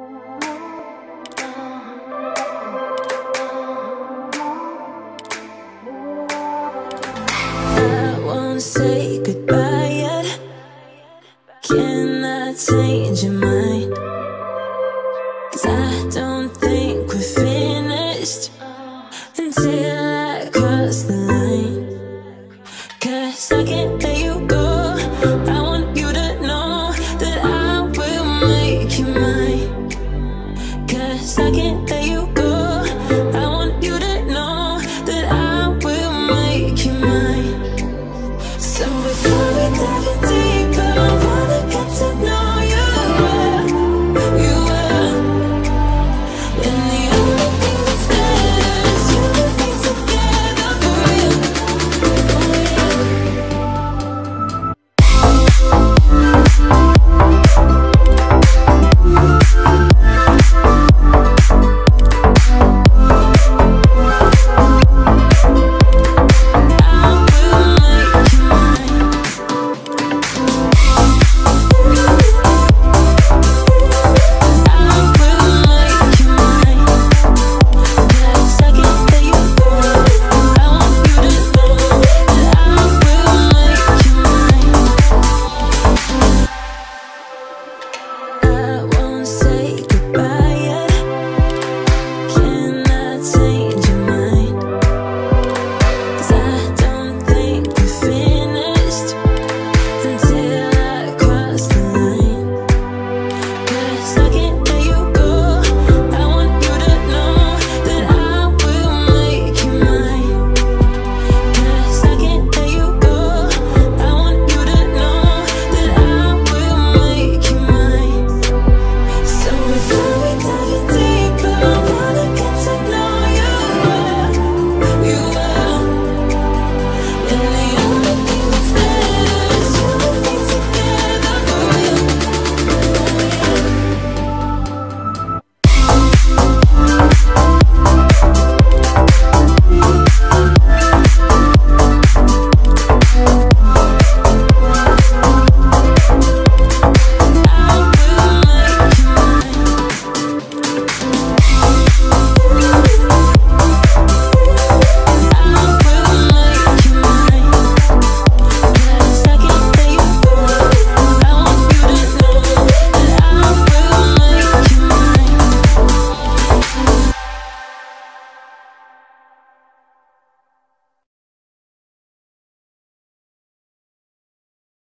I won't say goodbye yet. Can I change your mind? Cause I don't think we're finished until I cross the line. Cause I can't let you go. I want you to know that I will make you mine second